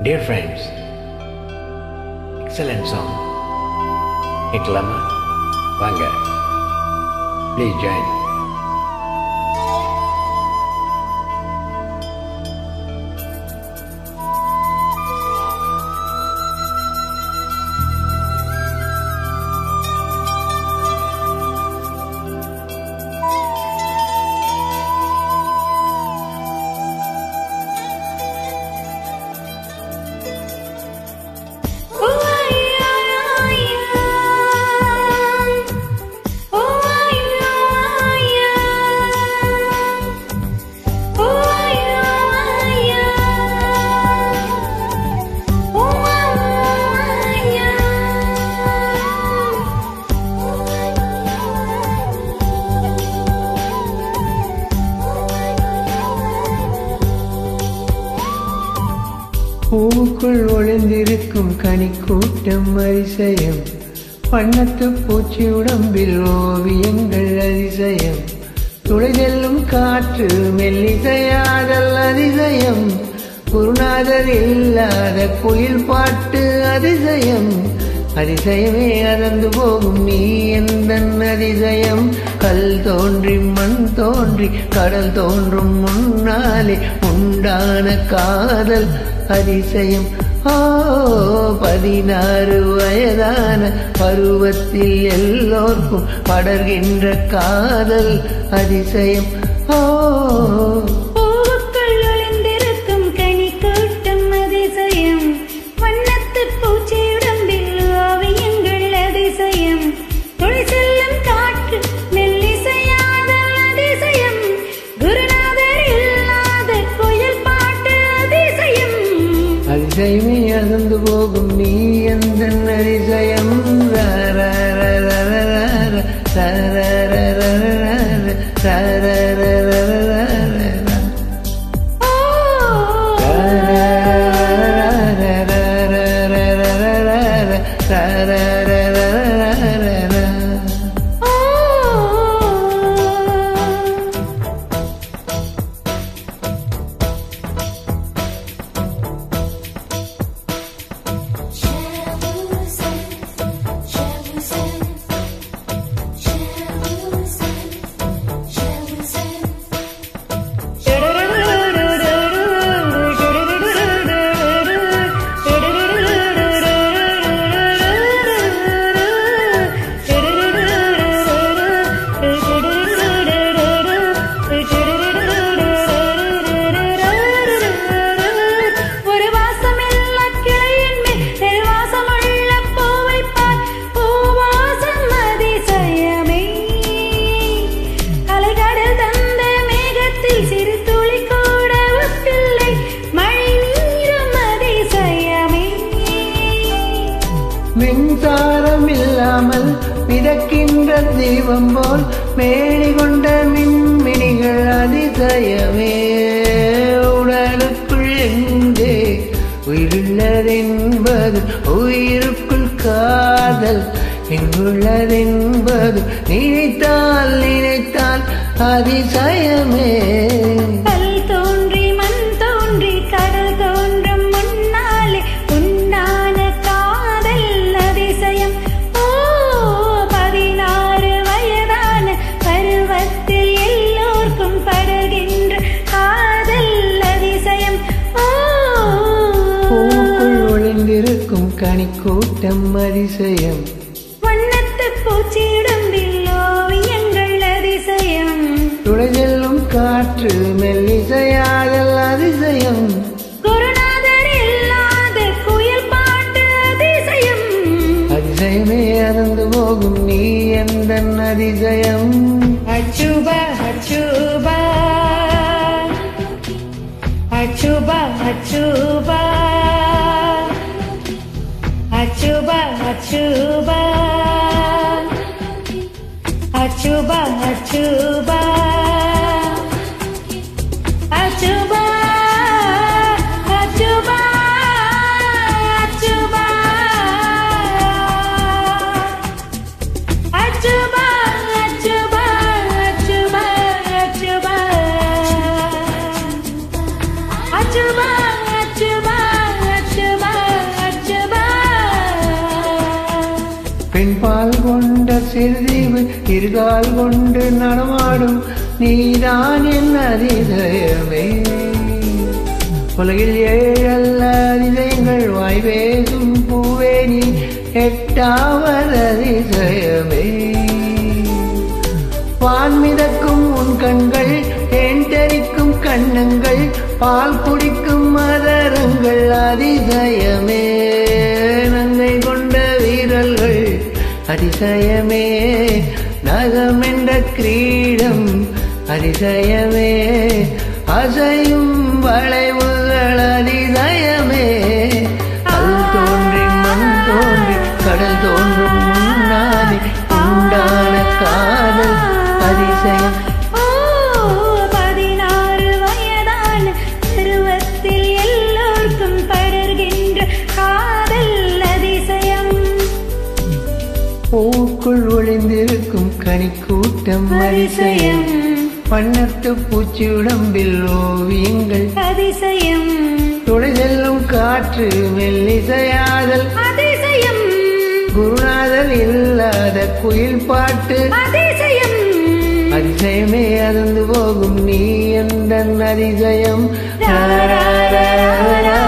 Dear friends, excellent song. Iklama, Vanga. Please join. பூக்குள் ஒளிந்திருக்கும் கனிக்கூட்டம் அதிசயம். வண்ணத்து பூச்சி உடம்பில் ஓவியங்கள் அதிசயம். துளை செல்லும் காற்று மெல்லிசையாதல் அதிசயம். குருநாதர் இல்லாத குயில் பாட்டு அதிசயம். அதிசயமே அறந்து போகும் நீ எந்த அதிசயம்? கல் தோன்றி மண் தோன்றி கடல் தோன்றும் முன்னாலே உண்டான காதல். அதிசயம் ஓ பதினாறு வயதான பருவத்தில் எல்லோருக்கும் படர்கின்ற காதல் அதிசயம் ஓ அதிசயமே அகந்து போகும் நீ எந்த அதிசயம் தர மிதக்கின்ற தீபம் போல் மேடி கொண்ட மின்மினிகள் அதிசயமே. உடலுக்குள் எங்கே உயிருள்ளதென்பது? உயிருக்குள் காதல் இங்குள்ளதென்பது? நினைத்தால் நினைத்தால் அதிசயமே. கனிக்கூட்டம் அதிசயம். வண்ணத்து பூச்சியுடம்பில் ஓவியங்கள் அதிசயம். துளைசெல்லும் காற்று மெல்லிசையாதல் அதிசயம். குருநாதர் இல்லாத குயில் பாட்டு அதிசயம். அதிசயமே அறந்து போகும் நீ எந்த அதிசயம்? அச்சுபா அச்சுபா. அச்சுபா அச்சுபா. அச்சுபா அச்சுபா அச்சுபா அச்சுபா அச்சுபா அச்சுபா அச்சுபா அச்சுபா அச்சுபா அச்சுபா அச்சுபா அச்சுபா இருகால் கொண்டு நடமாடும் நீதான் என் அதிதயமே. உலகில் ஏழல்ல அதிதயங்கள் வாய் பேசும் பூவே நீ எட்டாவது அதிசயமே வான்மிதக்கும் உன் கண்கள் தேன் தெரிக்கும் கண்ணங்கள் பால் குடிக்கும் மதரங்கள் அதிசயமே நங்கை கொண்ட வீரர்கள் அதிசயமே. நகமென்ற கிரீடம் அதிசயமே. அசையும் வளைவுகள் அதிசயமே. அது தோன்றி மண் தோன்றி கடல் தோன்றும் முன்னாடி உண்டான காதல் அதிசயம். பூக்குள் ஒளிந்திருக்கும் கனிக்கூட்டம் அதிசயம் வண்ணத்து பூச்சி உடம்பில் ஓவியங்கள். அதிசயம். துளை செல்லும் காற்று மெல்லிசையாதல். அதிசயம். குருநாதர் இல்லாத குயில் பாட்டு. அதிசயம். அதிசயமே அதந்து போகும் நீ எந்த அதிசயம் ரா.